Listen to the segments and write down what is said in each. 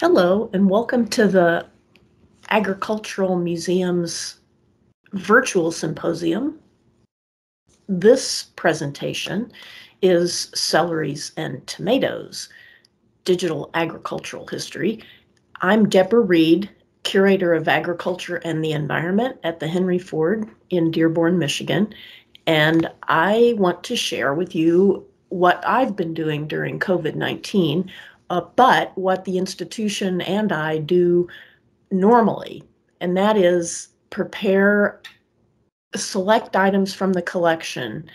Hello, and welcome to the Agricultural Museum's virtual symposium. This presentation is Celeries and Tomatoes, Digital Agricultural History. I'm Debra Reid, Curator of Agriculture and the Environment at the Henry Ford in Dearborn, Michigan, and I want to share with you what I've been doing during COVID 19 uh, but what the institution and I do normally, and that is prepare select items from the collection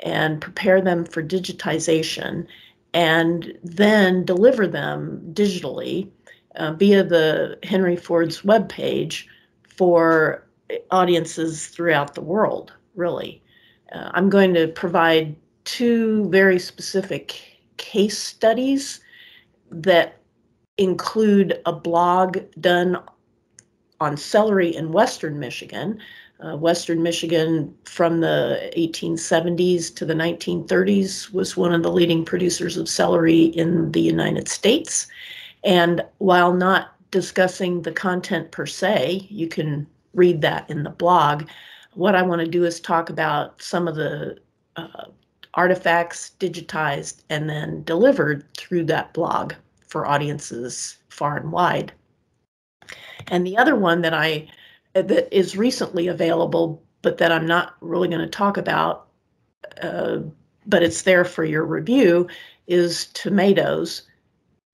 and prepare them for digitization and then deliver them digitally uh, via the Henry Ford's webpage for audiences throughout the world, really. Uh, I'm going to provide two very specific case studies that include a blog done on celery in Western Michigan. Uh, Western Michigan from the 1870s to the 1930s was one of the leading producers of celery in the United States. And while not discussing the content per se, you can read that in the blog. What I want to do is talk about some of the uh, artifacts digitized and then delivered through that blog for audiences far and wide. And the other one that I that is recently available, but that I'm not really going to talk about, uh, but it's there for your review, is Tomatoes,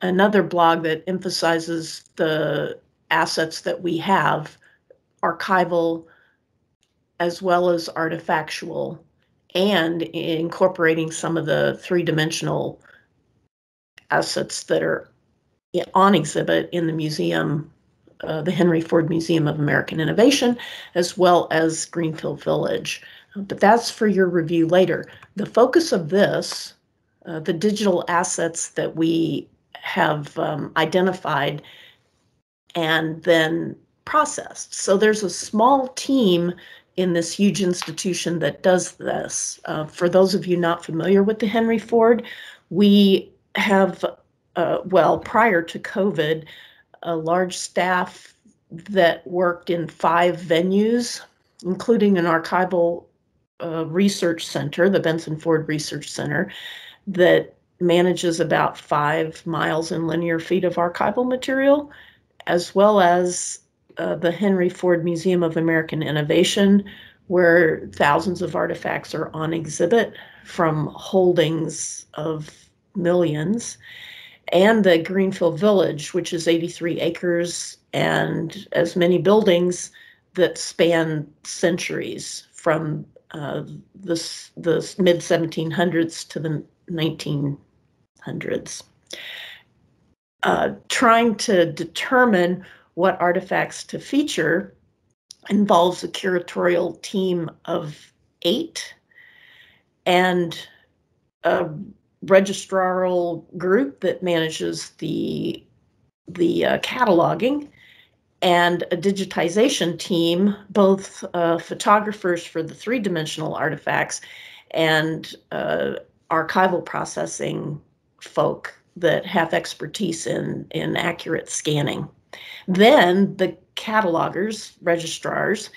another blog that emphasizes the assets that we have, archival as well as artifactual, and incorporating some of the three dimensional assets that are on exhibit in the museum, uh, the Henry Ford Museum of American Innovation, as well as Greenfield Village. But that's for your review later. The focus of this, uh, the digital assets that we have um, identified and then processed. So there's a small team in this huge institution that does this. Uh, for those of you not familiar with the Henry Ford, we have, uh, well, prior to COVID, a large staff that worked in five venues, including an archival uh, research center, the Benson Ford Research Center, that manages about five miles in linear feet of archival material, as well as uh, the Henry Ford Museum of American Innovation, where thousands of artifacts are on exhibit from holdings of millions, and the Greenfield Village, which is 83 acres and as many buildings that span centuries from uh, the, the mid 1700s to the 1900s. Uh, trying to determine what artifacts to feature involves a curatorial team of eight and a registraral group that manages the the uh, cataloging and a digitization team, both uh, photographers for the three dimensional artifacts and uh, archival processing folk that have expertise in, in accurate scanning. Then the catalogers, registrars,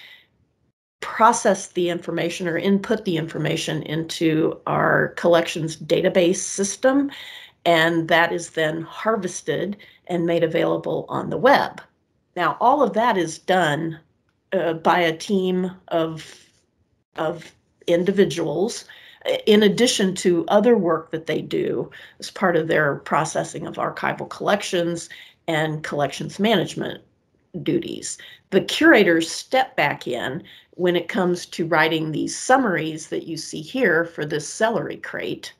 process the information or input the information into our collections database system, and that is then harvested and made available on the web. Now, all of that is done uh, by a team of, of individuals in addition to other work that they do as part of their processing of archival collections and collections management duties. The curators step back in when it comes to writing these summaries that you see here for this celery crate,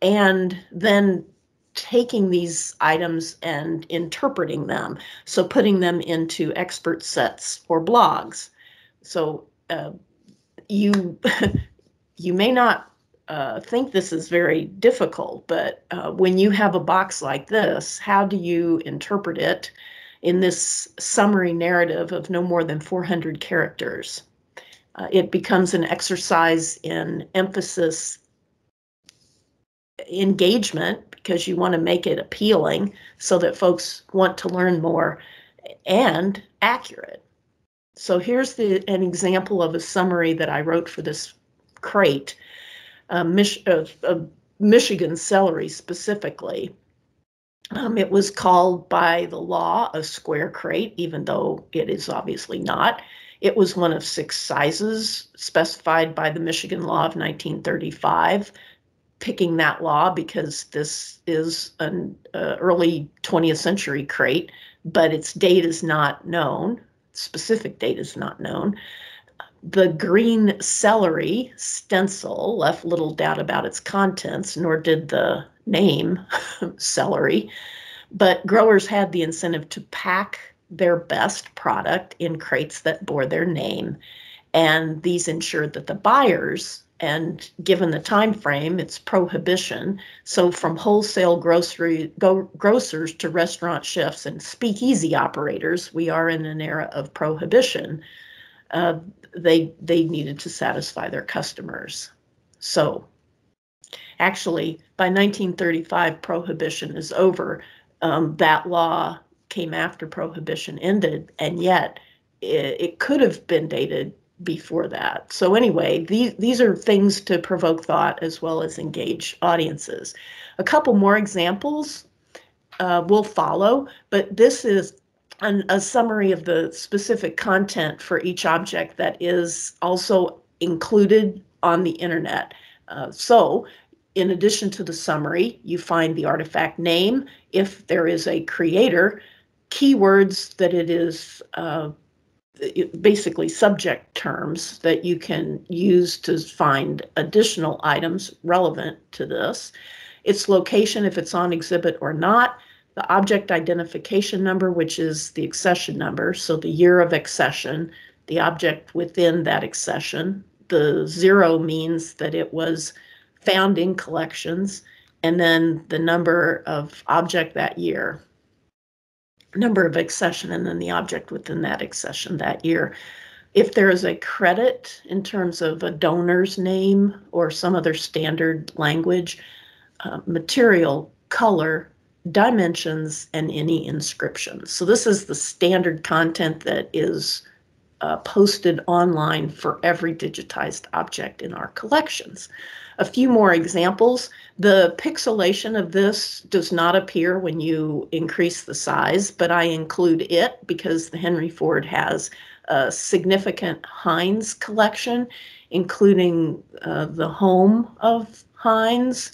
and then taking these items and interpreting them. So putting them into expert sets or blogs. So uh, you you may not uh, think this is very difficult, but uh, when you have a box like this, how do you interpret it in this summary narrative of no more than 400 characters? Uh, it becomes an exercise in emphasis engagement because you want to make it appealing so that folks want to learn more and accurate. So here's the, an example of a summary that I wrote for this crate, uh, Mich- uh, uh, Michigan celery specifically. Um, it was called by the law a square crate, even though it is obviously not. It was one of six sizes specified by the Michigan law of 1935 picking that law because this is an uh, early 20th century crate, but its date is not known. Specific date is not known. The green celery stencil left little doubt about its contents, nor did the name celery. But growers had the incentive to pack their best product in crates that bore their name. And these ensured that the buyers and given the time frame it's prohibition so from wholesale grocery go, grocers to restaurant chefs and speakeasy operators we are in an era of prohibition uh, they they needed to satisfy their customers so actually by 1935 prohibition is over um, that law came after prohibition ended and yet it, it could have been dated before that. So anyway, these these are things to provoke thought as well as engage audiences. A couple more examples uh, will follow, but this is an, a summary of the specific content for each object that is also included on the internet. Uh, so in addition to the summary, you find the artifact name, if there is a creator, keywords that it is uh, basically subject terms that you can use to find additional items relevant to this. Its location, if it's on exhibit or not, the object identification number, which is the accession number, so the year of accession, the object within that accession. The zero means that it was found in collections, and then the number of object that year number of accession and then the object within that accession that year. If there is a credit in terms of a donor's name or some other standard language, uh, material, color, dimensions, and any inscriptions. So this is the standard content that is uh, posted online for every digitized object in our collections. A few more examples. The pixelation of this does not appear when you increase the size, but I include it because the Henry Ford has a significant Heinz collection, including uh, the home of Heinz,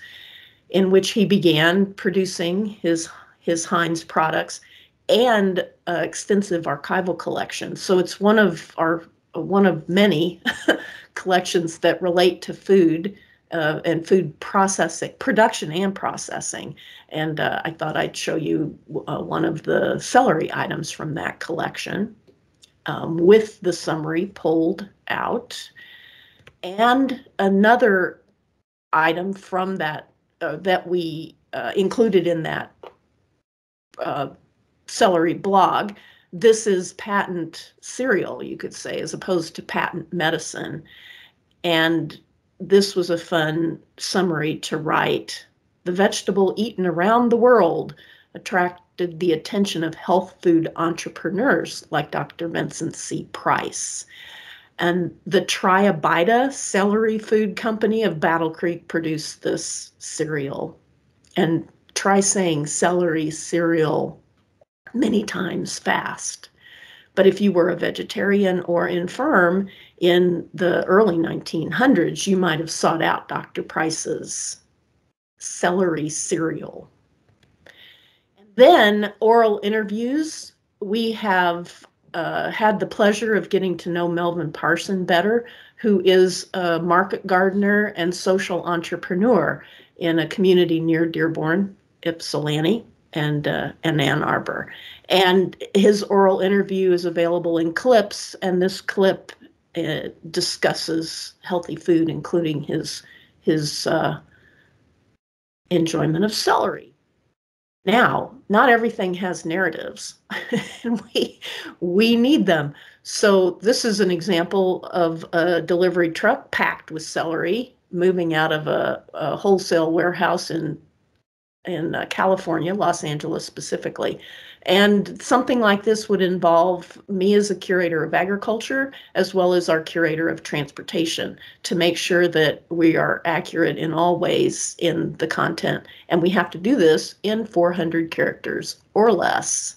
in which he began producing his his Heinz products and uh, extensive archival collection. So it's one of our one of many collections that relate to food uh, and food processing, production and processing. And uh, I thought I'd show you uh, one of the celery items from that collection um, with the summary pulled out. And another item from that uh, that we uh, included in that uh, celery blog. This is patent cereal, you could say, as opposed to patent medicine. And this was a fun summary to write. The vegetable eaten around the world attracted the attention of health food entrepreneurs like Dr. Vincent C. Price. And the Tryabita Celery Food Company of Battle Creek produced this cereal. And try saying celery cereal many times fast. But if you were a vegetarian or infirm in the early 1900s, you might have sought out Dr. Price's celery cereal. And then oral interviews. We have uh, had the pleasure of getting to know Melvin Parson better, who is a market gardener and social entrepreneur in a community near Dearborn, Ypsilanti and uh, and Ann Arbor. And his oral interview is available in clips, and this clip uh, discusses healthy food, including his his uh, enjoyment of celery. Now, not everything has narratives, and we we need them. So this is an example of a delivery truck packed with celery moving out of a, a wholesale warehouse in in uh, California, Los Angeles specifically. And something like this would involve me as a curator of agriculture, as well as our curator of transportation, to make sure that we are accurate in all ways in the content. And we have to do this in 400 characters or less.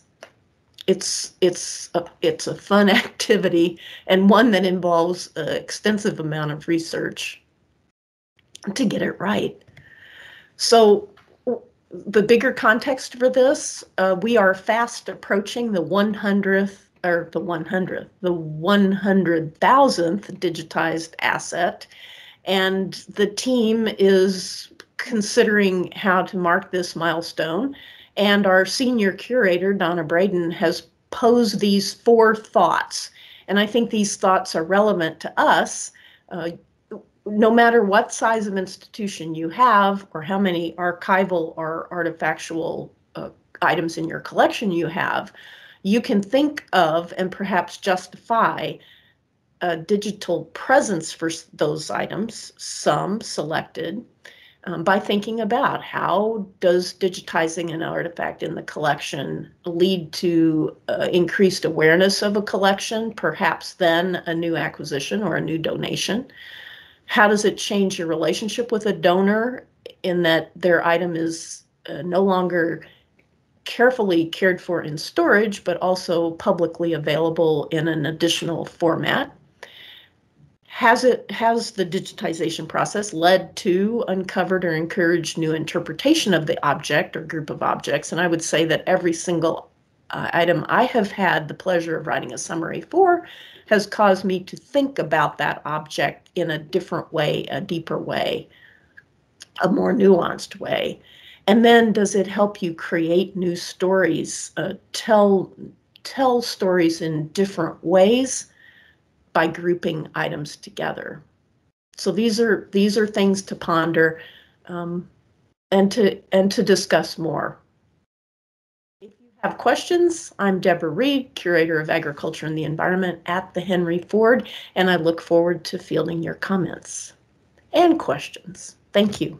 It's it's a, it's a fun activity and one that involves an extensive amount of research to get it right. So the bigger context for this, uh, we are fast approaching the 100th or the 100th, the 100,000th digitized asset. And the team is considering how to mark this milestone. And our senior curator, Donna Braden, has posed these four thoughts. And I think these thoughts are relevant to us. Uh, no matter what size of institution you have or how many archival or artifactual uh, items in your collection you have, you can think of and perhaps justify a digital presence for those items, some selected, um, by thinking about how does digitizing an artifact in the collection lead to uh, increased awareness of a collection, perhaps then a new acquisition or a new donation. How does it change your relationship with a donor in that their item is uh, no longer carefully cared for in storage, but also publicly available in an additional format? Has it has the digitization process led to uncovered or encouraged new interpretation of the object or group of objects? And I would say that every single uh, item I have had the pleasure of writing a summary for has caused me to think about that object in a different way, a deeper way, a more nuanced way. And then does it help you create new stories, uh, tell tell stories in different ways by grouping items together? So these are these are things to ponder um, and to and to discuss more have questions, I'm Debra Reid, Curator of Agriculture and the Environment at the Henry Ford, and I look forward to fielding your comments and questions. Thank you.